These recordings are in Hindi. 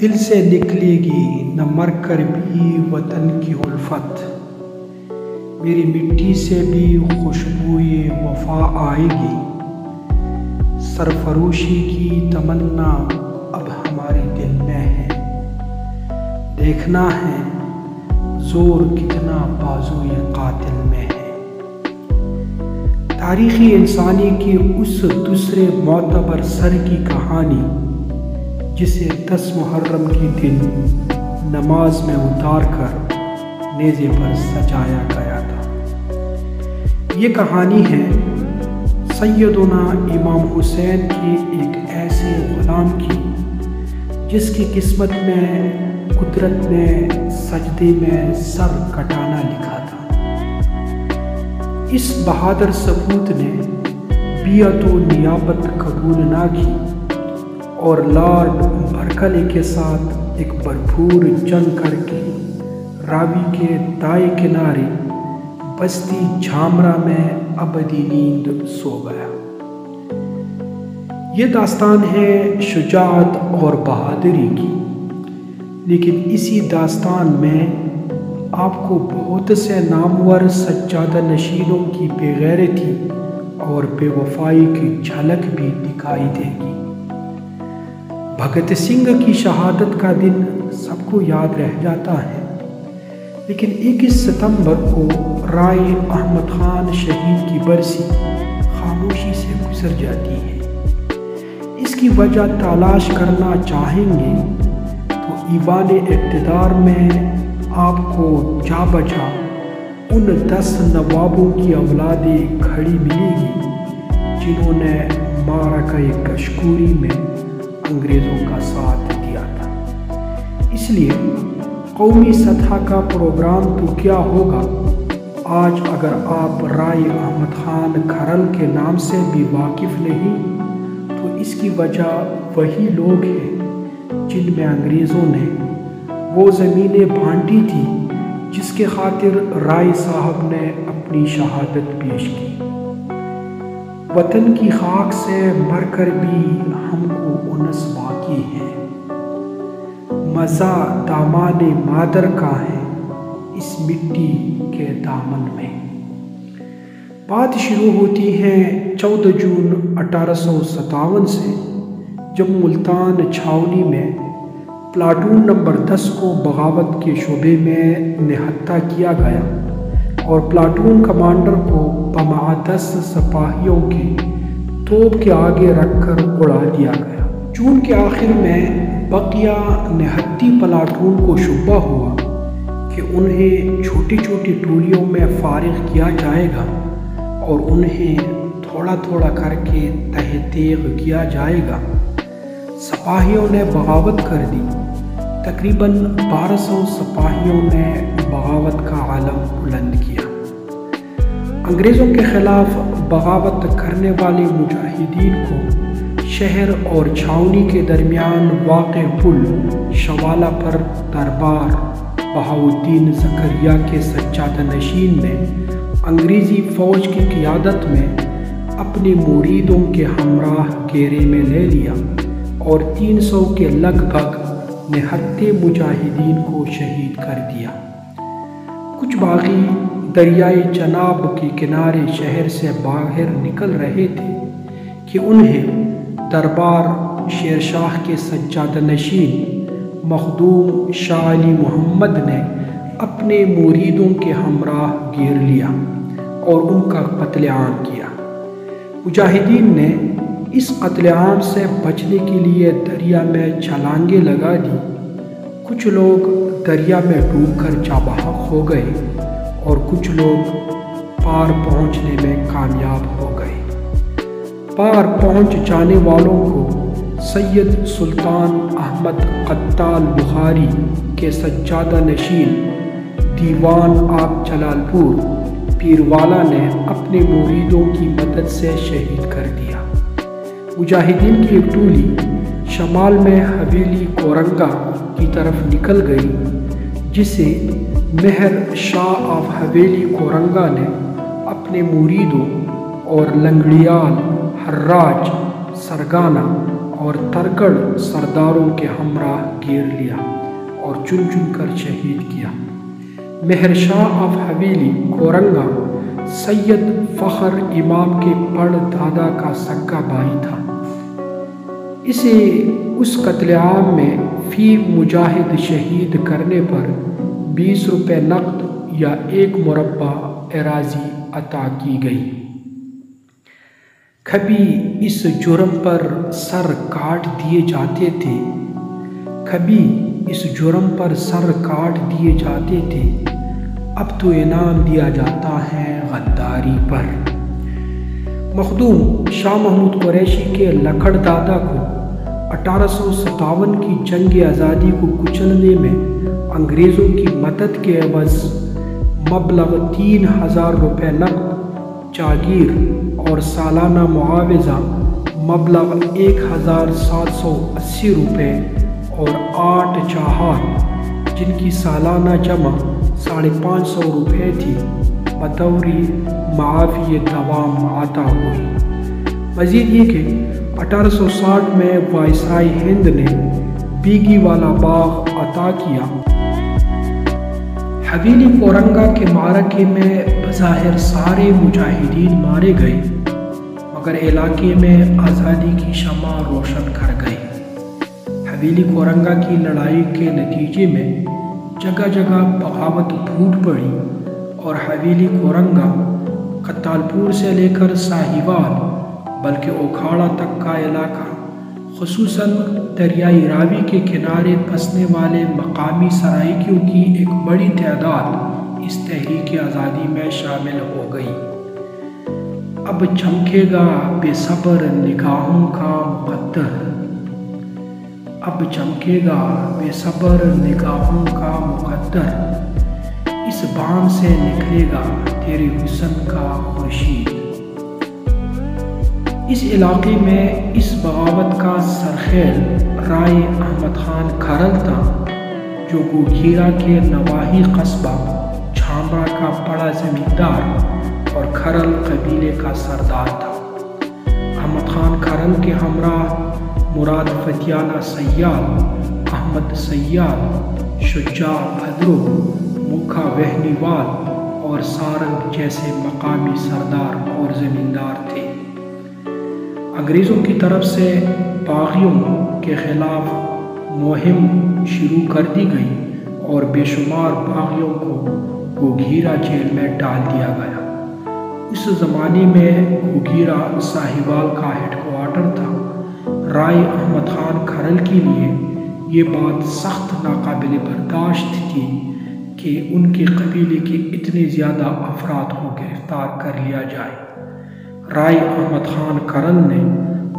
दिल से निकलेगी न मर कर भी वतन की उल्फत। मेरी मिट्टी से भी खुशबुए वफा आएगी। सरफरोशी की तमन्ना अब हमारे दिल में है। देखना है ज़ोर कितना बाजू ये कातिल में है। तारीखी इंसानी की उस दूसरे मोतबर सर की कहानी जिसे दस मुहर्रम के दिन नमाज़ में उतार कर नेज़े पर सजाया गया था। ये कहानी है सैदना इमाम हुसैन के एक ऐसे ग़ुलाम की, जिसकी किस्मत में कुदरत ने सजदे में सर कटाना लिखा था। इस बहादुर सबूत ने बियत नियाबत कबूल ना की और लॉर्ड बरकले के साथ एक भरपूर जंग करके रावी के दाएँ किनारे बस्ती झामरा में अबदी नींद सो गया। ये दास्तान है शुजात और बहादुरी की। लेकिन इसी दास्तान में आपको बहुत से नामवर सज्जादा नशीनों की बेगैरती और बेवफाई की झलक भी दिखाई देगी। भगत सिंह की शहादत का दिन सबको याद रह जाता है। लेकिन इक्कीस सितंबर को राय अहमद खान शहीद की बरसी खामोशी से गुजर जाती है। इसकी वजह तलाश करना चाहेंगे तो ईवान इकतदार में आपको जा बजा उन दस नवाबों की औलादें खड़ी मिलेगी जिन्होंने मारा कशकूरी में। अंग्रेज़ों का साथ दिया था। इसलिए कौमी सतह का प्रोग्राम तो क्या होगा? आज अगर आप राय अहमद खान खरल के नाम से भी वाकिफ़ नहीं तो इसकी वजह वही लोग हैं जिनमें अंग्रेज़ों ने वो ज़मीनें बांटी थी जिसके खातिर राय साहब ने अपनी शहादत पेश की। वतन की खाक से मरकर भी हमको उनस बाकी है। मज़ा दामान मादर का है इस मिट्टी के दामन में। बात शुरू होती है चौदह जून अठारह सौ सतावन से, जब मुल्तान छावनी में प्लाटून नंबर 10 को बगावत के शोबे में निहत्ता किया गया। और प्लाटून कमांडर को बमादस सिपाहियों के तोप के आगे रखकर उड़ा दिया गया। जून के आखिर में बकिया निहत्ती प्लाटून को शुबा हुआ कि उन्हें छोटी छोटी टोलियों में फारिग किया जाएगा और उन्हें थोड़ा थोड़ा करके तहतेग किया जाएगा। सिपाहियों ने बगावत कर दी। तकरीबन 1200 सिपाहियों ने अंग्रेज़ों के ख़िलाफ़ बगावत करने वाले मुजाहिदीन को शहर और छावनी के दरमियान वाक़ पुल, शवाला पर दरबार। बहाउद्दीन जकरिया के सज्जाद नशीन ने अंग्रेज़ी फ़ौज की क़ियादत में अपने मुरीदों के हमराह घेरे में ले लिया और 300 के लगभग निहत्ते मुजाहिदीन को शहीद कर दिया। कुछ बागी दरियाई चनाब के किनारे शहर से बाहर निकल रहे थे कि उन्हें दरबार शेर शाह के सज्जाद नशीन मखदूम शाह अली मोहम्मद ने अपने मुरीदों के हमराह घेर लिया और उनका कत्लेआम किया। मुजाहिदीन ने इस कत्लेआम से बचने के लिए दरिया में छलांगे लगा दी कुछ लोग दरिया में डूबकर चाबहाक हो गए और कुछ लोग पार पहुँचने में कामयाब हो गए। पार पहुँच जाने वालों को सैयद सुल्तान अहमद कत्ताल बुखारी के सज्जादा नशीन दीवान आप जलालपुर पीरवाला ने अपने मुरीदों की मदद से शहीद कर दिया। मुजाहिदीन की एक टोली शमाल में हवेली कोरंगा की तरफ़ निकल गई, जिसे मेहर शाह ऑफ़ हवेली कोरंगा ने अपने मुरीदों और लंगड़ियाल, हर्राज, सरगाना और तरगड़ सरदारों के हमरा घेर लिया और चुन चुन कर शहीद किया। मेहर शाह ऑफ़ हवेली कोरंगा सैयद फ़खर इमाम के पढ़ दादा का सक्का भाई था। इसे उस कत्लेआम में फ़ी मुजाहिद शहीद करने पर बीस रुपये नकद या एक मुरबा एराजी अता की गई। कभी इस जुर्म पर सर काट दिए जाते थे, कभी इस जुर्म पर सर काट दिए जाते थे, अब तो इनाम दिया जाता है गद्दारी पर। मखदूम शाह महमूद कुरैशी के लखड़ दादा को अठारह सौ सतावन की जंग आज़ादी को कुचलने में अंग्रेज़ों की मदद के अवज़ मबलग तीन हज़ार रुपये नकद, जागीर और सालाना मुआवजा, मबलग एक हज़ार सात सौ अस्सी रुपये और आठ चाहत जिनकी सालाना जमा साढ़े पाँच सौ रुपये थी। बतौरी माफ़ी दवाम आता हुई। मज़ीद ये कि 1860 में वायसराय हिंद ने बीगी वाला बाग अता किया। हवेली कोरंगा के मारके में बज़ाहिर सारे मुजाहिदीन मारे गए, मगर इलाके में आज़ादी की शमा रोशन कर गई हवेली कोरंगा की लड़ाई के नतीजे में जगह जगह बगावत फूट पड़ी। और हवेली कोरंगा कत्तालपुर से लेकर साहिवाल, बल्कि ओखाड़ा तक का इलाका खसूस दरियाई रावी के किनारे बसने वाले मकामी सराइकियों की एक बड़ी तादाद इस तहरीक आज़ादी में शामिल हो गई। अब चमकेगा बेसब्र निगाहों का मुकद्दर। अब चमकेगा बेसब्र निगाहों का मुकद्दर। इस बाम से निकलेगा, तेरे हुसन का खुर्शीद। इस इलाके में इस बगावत का सरखेल राय अहमद खान खरल था जो गोखीरा के नवाही कस्बा छामरा का बड़ा जमींदार और खरल कबीले का सरदार था। अहमद खान खरल के हमरा मुराद फतियाना सयाल, अहमद सयाल शुजा भद्रो मुखा वहनीवाल और सारंग जैसे मकामी सरदार और ज़मींदार थे। अंग्रेज़ों की तरफ़ से बागियों के ख़िलाफ़ मुहिम शुरू कर दी गई और बेशुमार बागियों को गोघीरा जेल में डाल दिया गया। उस ज़माने में गोघीरा साहिवाल का हेडकोार्टर था। राय अहमद खान खरल के लिए ये बात सख्त नाकबिल बर्दाश्त थी कि उनके कबीले के इतने ज़्यादा अफराद को गिरफ़्तार कर लिया जाए। राय अहमद खान करल ने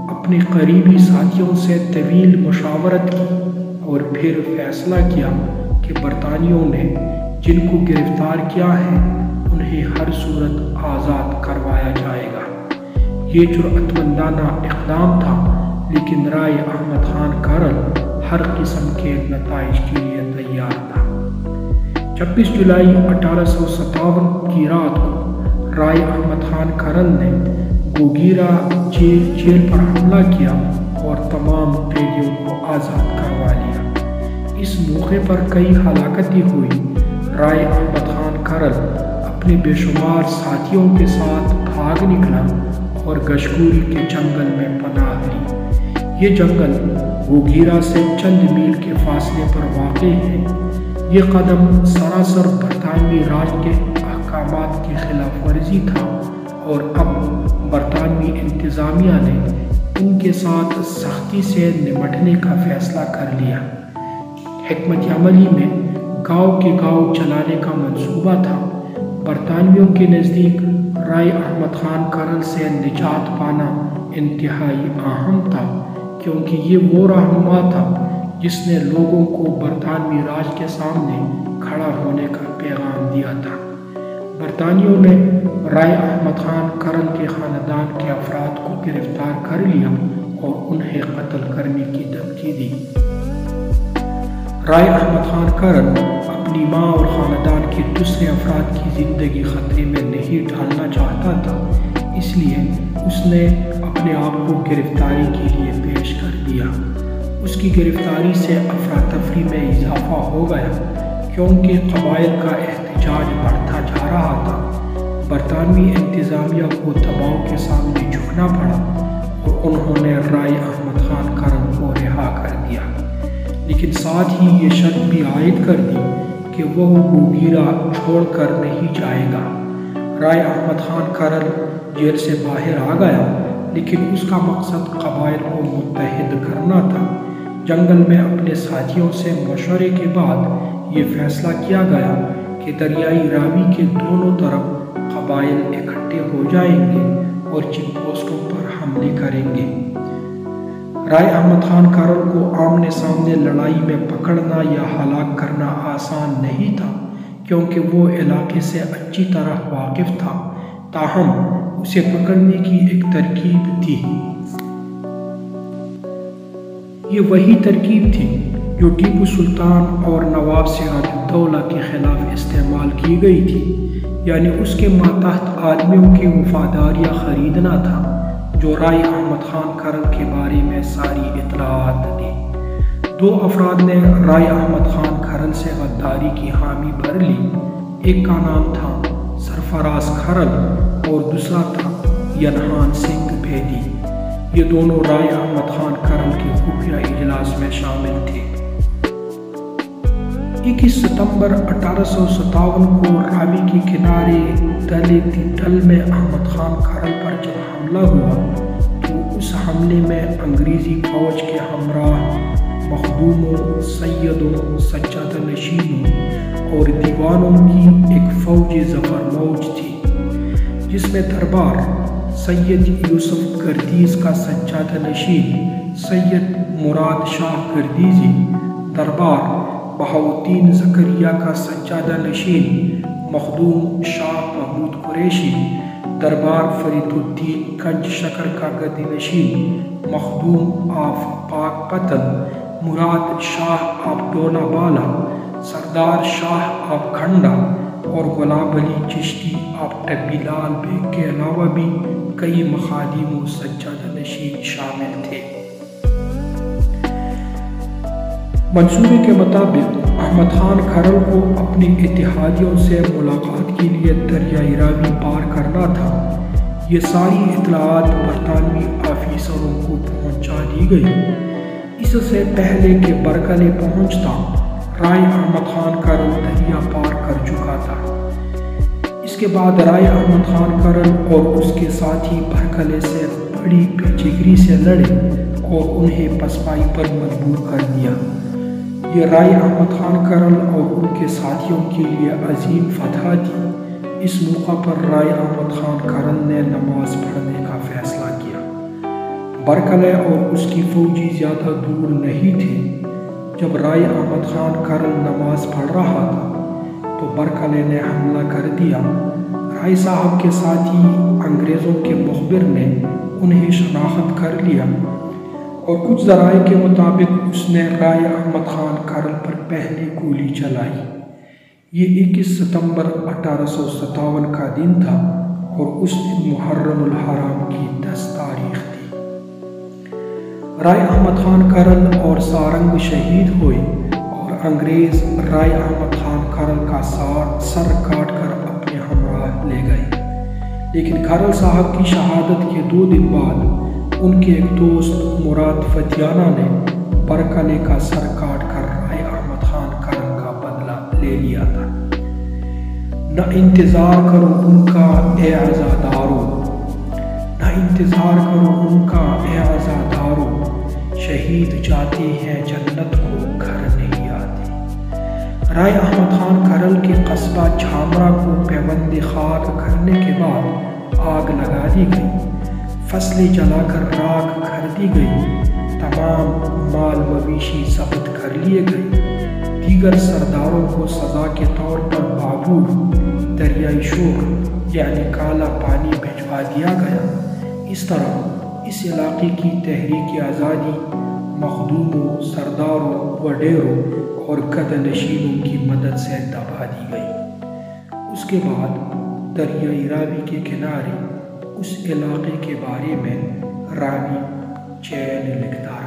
अपने करीबी साथियों से तवील मशावरत की और फिर फैसला किया कि बरतानियों ने जिनको गिरफ़्तार किया है, उन्हें हर सूरत आज़ाद करवाया जाएगा। ये जुरतमंदाना इकदाम था, लेकिन राय अहमद खान करल हर किस्म के नतज के लिए तैयार था। 26 जुलाई अठारह सौ सतावन की रात को राय अहमद खान करल ने गोगीरा जेल जेल पर हमला किया और तमाम कैदियों को आज़ाद करवा लिया। इस मौके पर कई हलाकतें हुई। राय अहमद खान करल अपने बेशुमार साथियों के साथ भाग निकला और गशगूरी के जंगल में पनाह ली। ये जंगल गोगीरा से चंद मील के फासले पर वाक़ है। ये कदम सरासर बरतानवी राज के अहकाम की खिलाफ वर्जी था और अब बरतानवी इंतज़ामिया ने उनके साथ सख्ती से निमटने का फ़ैसला कर लिया। हमत अमली में गाँव के गाँव चलाने का मंसूबा था। बरतानवियों के नज़दीक राय अहमद खान करल से निजात पाना इंतहाई अहम था, क्योंकि ये वो रहनुमा था जिसने लोगों को बरतानवी राज के सामने खड़ा होने का पैगाम दिया था। बरतानियों ने राय अहमद खान करल के ख़ानदान के अफराद को गिरफ़्तार कर लिया और उन्हें कत्ल करने की धमकी दी। राय अहमद खान करल अपनी माँ और ख़ानदान के दूसरे अफराद की ज़िंदगी ख़तरे में नहीं डालना चाहता था, इसलिए उसने अपने आप को गिरफ्तारी के लिए पेश कर दिया। उसकी गिरफ्तारी से अफरा तफरी में इजाफा हो गया, क्योंकि कबाइल का एहतजाज बढ़ता जा रहा था। बरतानवी इंतज़ामिया को दबाव के सामने झुकना पड़ा और उन्होंने राय अहमद खान करम को रिहा कर दिया। लेकिन साथ ही ये शर्त भी आयद कर दी कि वह गोगीरा छोड़ कर नहीं जाएगा। राय अहमद खान करन जेल से बाहर आ गया, लेकिन उसका मकसद कबाइल को मुतहद करना था। जंगल में अपने साथियों से मशवरे के बाद ये फैसला किया गया कि दरियाई रावी के दोनों तरफ़ कबाइल इकट्ठे हो जाएँगे और चेक पोस्टों पर हमले करेंगे। राय अहमद खान कारल को आमने सामने लड़ाई में पकड़ना या हलाक करना आसान नहीं था, क्योंकि वो इलाके से अच्छी तरह वाकिफ था। ताहम, उसे पकड़ने की एक तरकीब थी। ये वही तरकीब थी जो टीपू सुल्तान और नवाब सिराजुद्दौला के खिलाफ इस्तेमाल की गई थी। यानी उसके मातहत आदमियों की वफादारियाँ ख़रीदना था, जो राय अहमद खान करल के बारे में सारी इतलात दी। दो अफराद ने राय अहमद खान खरल से गद्दारी की हामी भर ली। एक का नाम था सरफराज खरल और दूसरा था यनहान सिंह भेदी। ये दोनों राय अहमद खान करल के खुफिया इजलास में शामिल थे। इक्कीस सितंबर अठारह को रावी के किनारे दले डल में अहमद खान करल पर जब हमला हुआ तो उस हमले में अंग्रेज़ी फौज के हमरा मखदूमों सैदों सज्जाद नशीनों और दीवानों की एक फौज ज़फ़र मौज थी, जिसमें दरबार सैयद यूसुफ गर्दीज का सज्जाद नशीन सैयद मुराद शाह गर्दीजी, दरबार बहाउद्दीन जकरिया का सज्जादा नशीन मखदूम शाह महमूद कुरैशी, दरबार फरीदुद्दीन कंज शकर का गदी नशीन मखदूम आफ पाक पतन, मुराद शाह आप डोला बाला, सरदार शाह आप खंडा और गुलाब अली चिश्ती आप टब्बीलाल बेग के अलावा भी कई मखादिम सज्जादा नशीन शामिल थे। मंसूबे के मुताबिक अहमद खान खरल को अपने इतिहादियों से मुलाकात के लिए दरियाई रावी पार करना था। ये सारी इतलात बरतानवी ऑफिसरों को पहुँचा दी गई। इससे पहले कि बरकले पहुँचता, राय अहमद खान करल दरिया पार कर चुका था। इसके बाद राय अहमद खान करल और उसके साथी बरकले से, बड़ी बेचिगरी से लड़े और उन्हें पसपाई पर मजबूर कर दिया। ये राय अहमद खान करल और उनके साथियों के लिए अजीम फतह थी। इस मौका पर राय अहमद खान करल ने नमाज़ पढ़ने का फैसला किया। बरकले और उसकी फौजी ज़्यादा दूर नहीं थे। जब राय अहमद खान करल नमाज़ पढ़ रहा था तो बरकले ने हमला कर दिया। राय साहब के साथ ही अंग्रेज़ों के मुखबिर ने उन्हें शनाख्त कर लिया और कुछ जराए के मुताबिक उसने राय अहमद खान कारल पर पहली गोली चलाई। ये इक्कीस सितंबर अठारह का दिन था और उस दिन मुहर्रम हराम की दस तारीख थी। राय अहमद खान करल और सारंग शहीद हुए और अंग्रेज़ राय अहमद खान करल का सार सर काट कर लेकिन करल साहब की शहादत के दो दिन बाद उनके एक दोस्त मुराद फतियाना ने बरकले का सर काट कर राय अहमद खान करम का बदला ले लिया था। न इंतज़ार करो उनका, ए आज़ादारो। न इंतज़ार करो उनका, ए आज़ादारो। शहीद जाते हैं जन्नत को राय अहमद खान करल के कस्बा छामरा को पैबंद खाक करने के बाद आग लगा दी गई। फ़सलें जलाकर राख कर दी गई। तमाम माल मवेशी जब्त कर लिए गए। दीगर सरदारों को सज़ा के तौर पर बाबूर दरियाई शोर यानी काला पानी भिजवा दिया गया। इस तरह इस इलाके की तहरीक आज़ादी मखदूमों, सरदारों, वडेरों और कद नशीनों की मदद से दबा दी गई। उसके बाद दरियाई रावी के किनारे उस इलाके के बारे में रावी चैन लिखता